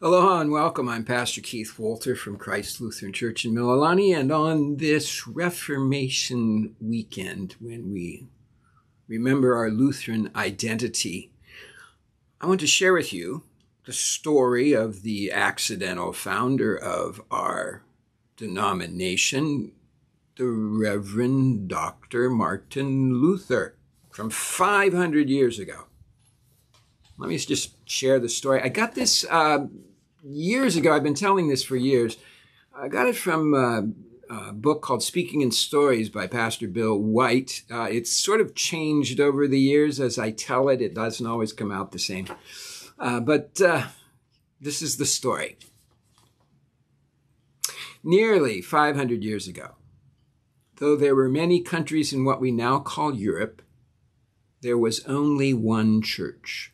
Aloha and welcome. I'm Pastor Keith Walter from Christ Lutheran Church in Mililani, and on this Reformation weekend, when we remember our Lutheran identity, I want to share with you the story of the accidental founder of our denomination, the Reverend Dr. Martin Luther, from 500 years ago. Let me just share the story. I got this uh, years ago. I've been telling this for years. I got it from uh, a book called Speaking in Stories by Pastor Bill White. Uh, it's sort of changed over the years as I tell it. It doesn't always come out the same. Uh, but uh, this is the story. Nearly 500 years ago, though there were many countries in what we now call Europe, there was only one church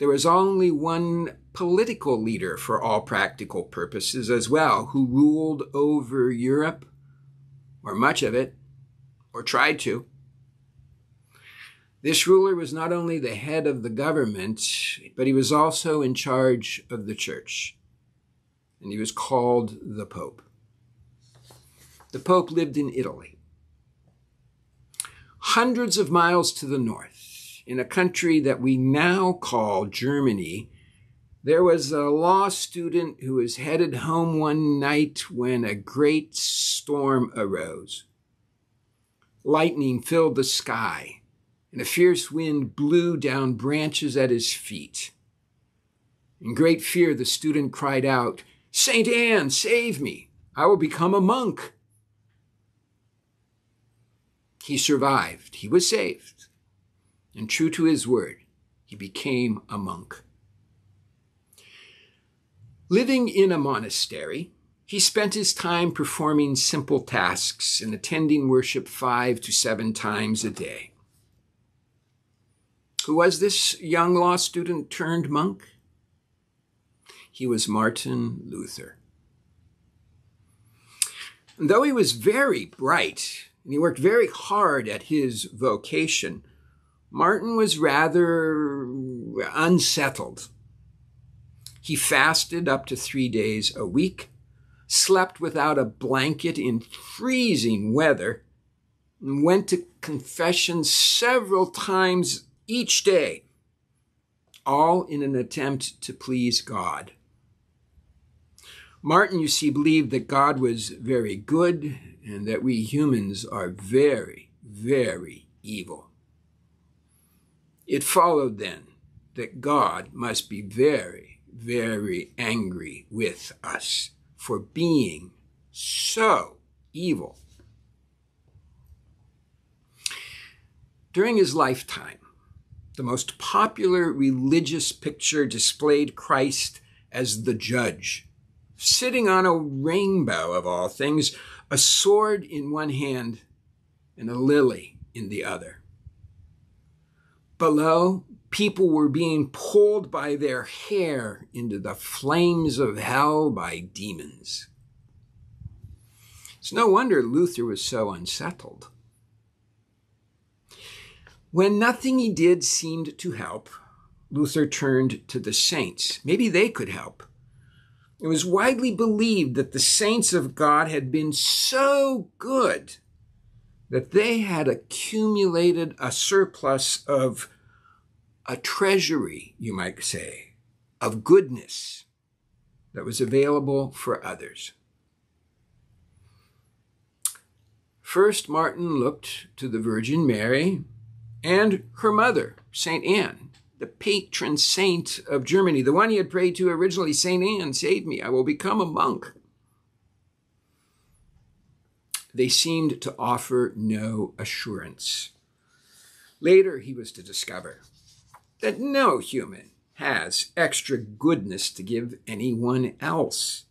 there was only one political leader for all practical purposes as well, who ruled over Europe, or much of it, or tried to. This ruler was not only the head of the government, but he was also in charge of the church. And he was called the Pope. The Pope lived in Italy. Hundreds of miles to the north, in a country that we now call Germany, there was a law student who was headed home one night when a great storm arose. Lightning filled the sky, and a fierce wind blew down branches at his feet. In great fear, the student cried out, Saint Anne, save me! I will become a monk. He survived. He was saved and true to his word, he became a monk. Living in a monastery, he spent his time performing simple tasks and attending worship five to seven times a day. Who was this young law student turned monk? He was Martin Luther. And though he was very bright and he worked very hard at his vocation, Martin was rather unsettled. He fasted up to three days a week, slept without a blanket in freezing weather, and went to confession several times each day, all in an attempt to please God. Martin, you see, believed that God was very good and that we humans are very, very evil. It followed then that God must be very, very angry with us for being so evil. During his lifetime, the most popular religious picture displayed Christ as the judge, sitting on a rainbow of all things, a sword in one hand and a lily in the other. Below, people were being pulled by their hair into the flames of hell by demons. It's no wonder Luther was so unsettled. When nothing he did seemed to help, Luther turned to the saints. Maybe they could help. It was widely believed that the saints of God had been so good that they had accumulated a surplus of a treasury, you might say, of goodness that was available for others. First, Martin looked to the Virgin Mary and her mother, St. Anne, the patron saint of Germany, the one he had prayed to originally, St. Anne, save me, I will become a monk they seemed to offer no assurance. Later, he was to discover that no human has extra goodness to give anyone else.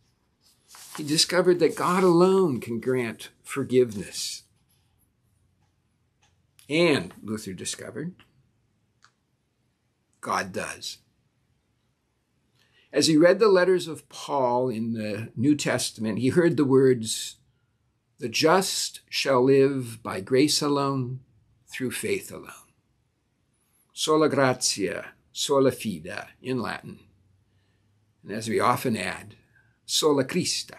He discovered that God alone can grant forgiveness. And, Luther discovered, God does. As he read the letters of Paul in the New Testament, he heard the words, the just shall live by grace alone, through faith alone. Sola gratia, sola fide in Latin. And as we often add, sola Christa,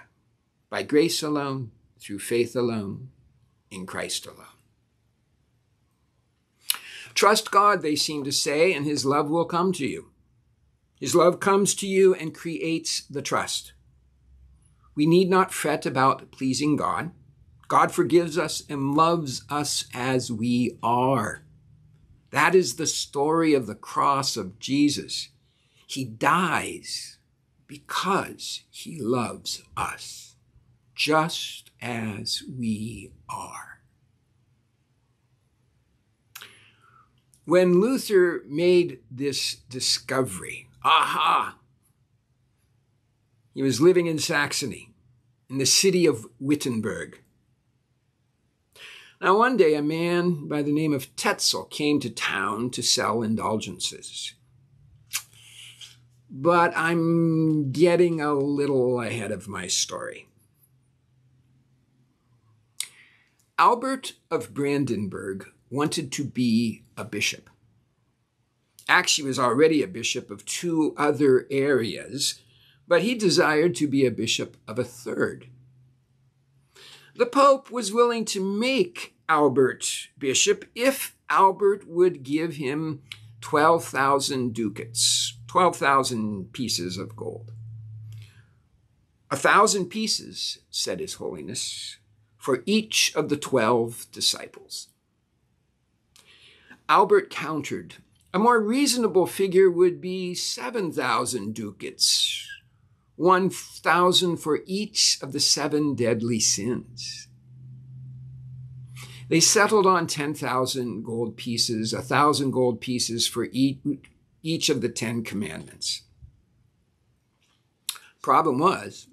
by grace alone, through faith alone, in Christ alone. Trust God, they seem to say, and his love will come to you. His love comes to you and creates the trust. We need not fret about pleasing God. God forgives us and loves us as we are. That is the story of the cross of Jesus. He dies because he loves us, just as we are. When Luther made this discovery, aha, he was living in Saxony, in the city of Wittenberg. Now, one day, a man by the name of Tetzel came to town to sell indulgences but I'm getting a little ahead of my story. Albert of Brandenburg wanted to be a bishop. Actually, was already a bishop of two other areas, but he desired to be a bishop of a third. The Pope was willing to make Albert bishop if Albert would give him 12,000 ducats, 12,000 pieces of gold. A thousand pieces, said His Holiness, for each of the twelve disciples. Albert countered, a more reasonable figure would be 7,000 ducats, 1,000 for each of the seven deadly sins. They settled on 10,000 gold pieces, a 1,000 gold pieces for each of the Ten Commandments. Problem was,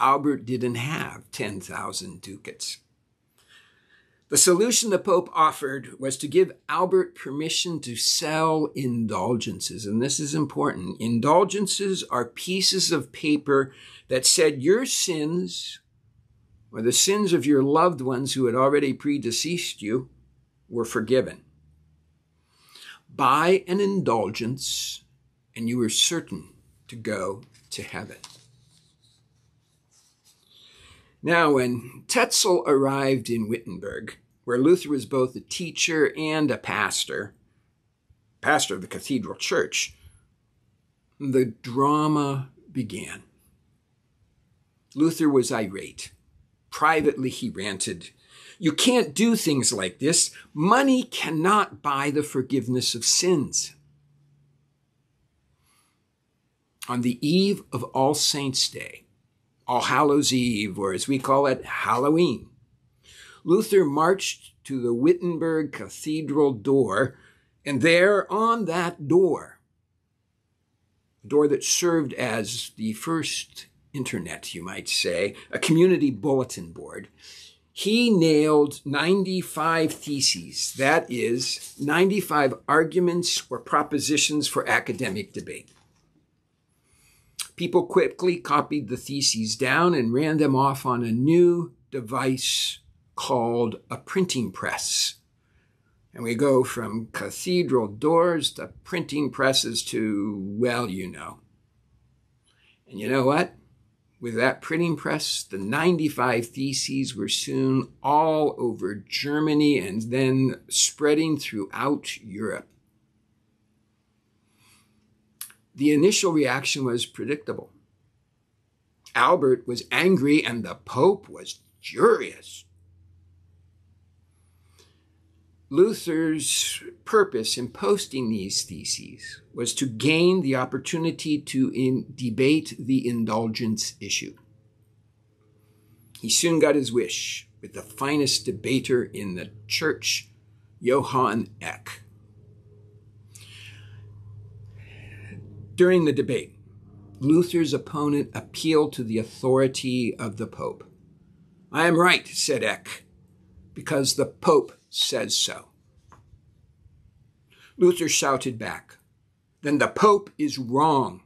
Albert didn't have 10,000 ducats. The solution the Pope offered was to give Albert permission to sell indulgences. And this is important. Indulgences are pieces of paper that said your sins or the sins of your loved ones who had already predeceased you were forgiven buy an indulgence, and you were certain to go to heaven. Now, when Tetzel arrived in Wittenberg, where Luther was both a teacher and a pastor, pastor of the cathedral church, the drama began. Luther was irate. Privately, he ranted you can't do things like this. Money cannot buy the forgiveness of sins. On the eve of All Saints' Day, All Hallows Eve, or as we call it, Halloween, Luther marched to the Wittenberg Cathedral door, and there on that door, a door that served as the first internet, you might say, a community bulletin board, he nailed 95 theses, that is, 95 arguments or propositions for academic debate. People quickly copied the theses down and ran them off on a new device called a printing press. And we go from cathedral doors to printing presses to, well, you know. And you know what? With that printing press, the 95 theses were soon all over Germany and then spreading throughout Europe. The initial reaction was predictable. Albert was angry and the Pope was furious. Luther's purpose in posting these theses was to gain the opportunity to debate the indulgence issue. He soon got his wish with the finest debater in the church, Johann Eck. During the debate, Luther's opponent appealed to the authority of the Pope. I am right, said Eck, because the Pope says so. Luther shouted back, Then the Pope is wrong.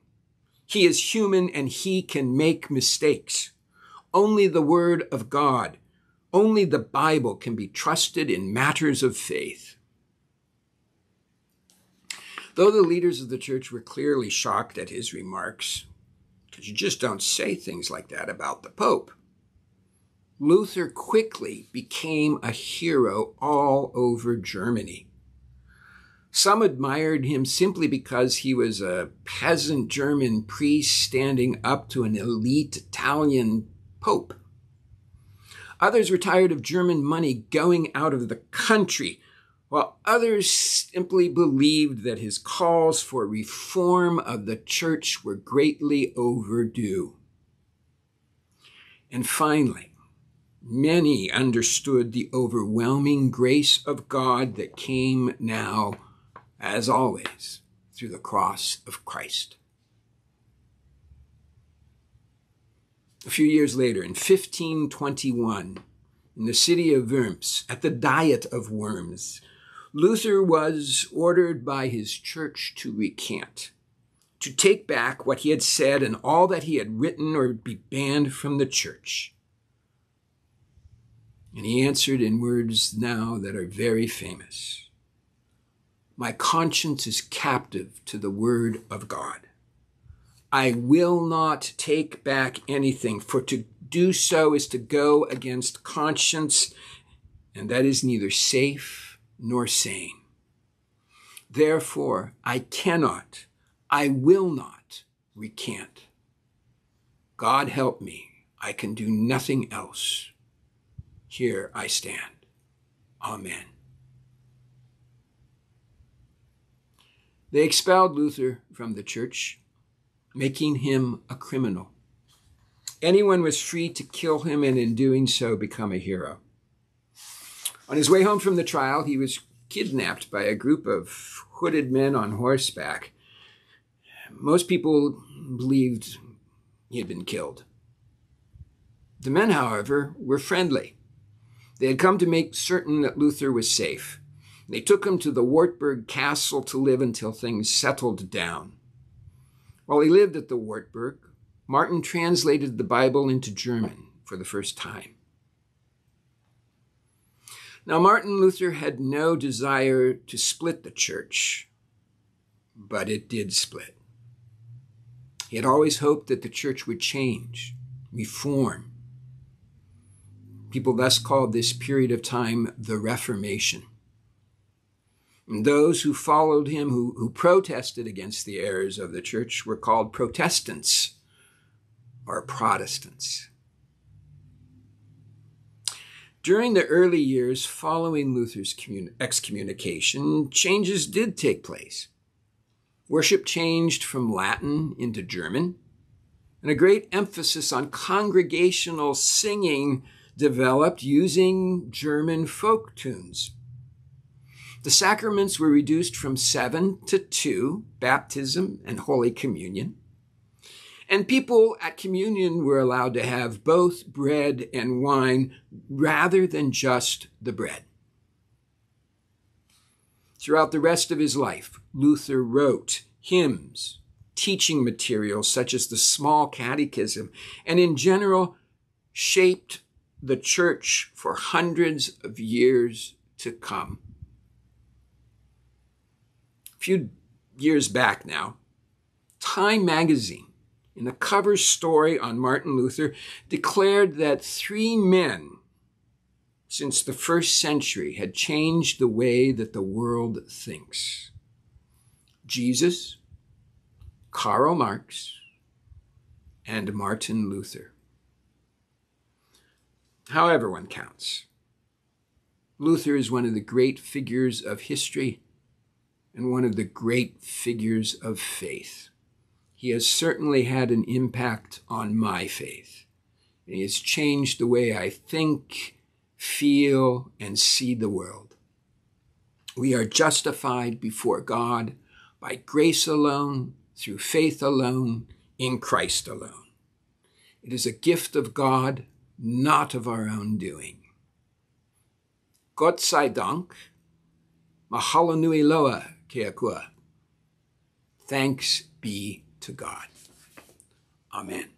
He is human and he can make mistakes. Only the Word of God, only the Bible can be trusted in matters of faith. Though the leaders of the church were clearly shocked at his remarks, because you just don't say things like that about the Pope. Luther quickly became a hero all over Germany. Some admired him simply because he was a peasant German priest standing up to an elite Italian pope. Others were tired of German money going out of the country, while others simply believed that his calls for reform of the church were greatly overdue. And finally, Many understood the overwhelming grace of God that came now, as always, through the cross of Christ. A few years later, in 1521, in the city of Worms, at the Diet of Worms, Luther was ordered by his church to recant, to take back what he had said and all that he had written or be banned from the church. And he answered in words now that are very famous. My conscience is captive to the word of God. I will not take back anything, for to do so is to go against conscience, and that is neither safe nor sane. Therefore, I cannot, I will not recant. God help me, I can do nothing else. Here I stand. Amen. They expelled Luther from the church, making him a criminal. Anyone was free to kill him and in doing so become a hero. On his way home from the trial, he was kidnapped by a group of hooded men on horseback. Most people believed he had been killed. The men, however, were friendly. They had come to make certain that Luther was safe. They took him to the Wartburg castle to live until things settled down. While he lived at the Wartburg, Martin translated the Bible into German for the first time. Now, Martin Luther had no desire to split the church, but it did split. He had always hoped that the church would change, reform, People thus called this period of time the Reformation. And those who followed him, who, who protested against the errors of the church, were called Protestants or Protestants. During the early years following Luther's excommunication, changes did take place. Worship changed from Latin into German, and a great emphasis on congregational singing developed using German folk tunes. The sacraments were reduced from seven to two baptism and Holy Communion. And people at communion were allowed to have both bread and wine rather than just the bread. Throughout the rest of his life, Luther wrote hymns, teaching materials such as the Small Catechism, and in general shaped the church for hundreds of years to come. A few years back now, Time magazine, in a cover story on Martin Luther, declared that three men since the first century had changed the way that the world thinks Jesus, Karl Marx, and Martin Luther however one counts. Luther is one of the great figures of history and one of the great figures of faith. He has certainly had an impact on my faith. He has changed the way I think, feel, and see the world. We are justified before God by grace alone, through faith alone, in Christ alone. It is a gift of God not of our own doing. Gott sei Dank, mahalo nui loa ke akua. Thanks be to God. Amen.